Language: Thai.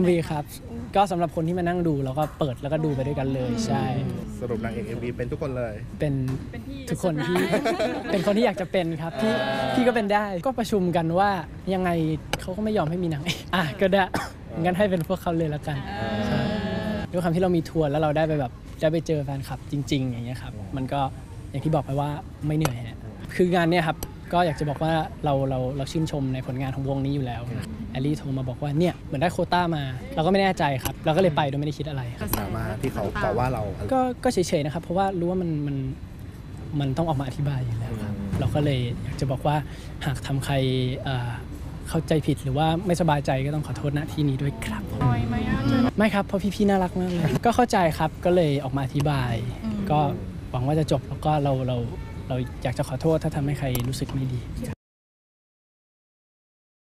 MV ครับ ก็สำหรับคนที่มานั่งดูแล้วก็เปิดแล้วก็ดูไปด้วยกันเลยใช่ สรุปนางเอก MV เป็นทุกคนเลย เป็นทุกคนที่ เป็นคนที่อยากจะเป็นครับพี่พี่ก็เป็นได้ก็ประชุมกันว่ายังไงเขาก็ไม่ยอมให้มีหนังอะก็ได้ งั้นให้เป็นพวกเขาเลยละกันใช่ด้วยความที่เรามีทัวร์แล้วเราได้ไปแบบได้ไปเจอแฟนคลับจริง ๆ อย่างเงี้ยครับ มันก็อย่างที่บอกไปว่าไม่เหนื่อยฮะคืองานเนี้ยครับ ก็อยากจะบอกว่าเราเราเราชื่นชมในผลงานของวงนี้อยู่แล้วแอลลี่โทรมาบอกว่าเนี่ยเหมือนได้โควต้ามา เราก็ไม่แน่ใจครับ เราก็เลยไปโดยไม่ได้คิดอะไรครับ ดราม่าที่เขาต่อว่าเราอะไร ก็ก็เฉยๆนะครับ เพราะว่ารู้ว่ามันมันมันต้องออกมาอธิบายอยู่แล้วครับเราก็เลยอยากจะบอกว่าหากทำใครเอ่อเข้าใจผิดหรือว่าไม่สบายใจก็ต้องขอโทษณที่นี้ด้วยครับนอยไหมอะเจอไม่ครับ เพราะพี่ๆน่ารักมากเลย ก็เข้าใจครับก็เลยออกมาอธิบาย ก็หวังว่าจะจบแล้วก็เราเรา เราอยากจะขอโทษถ้าทำให้ใครรู้สึกไม่ดี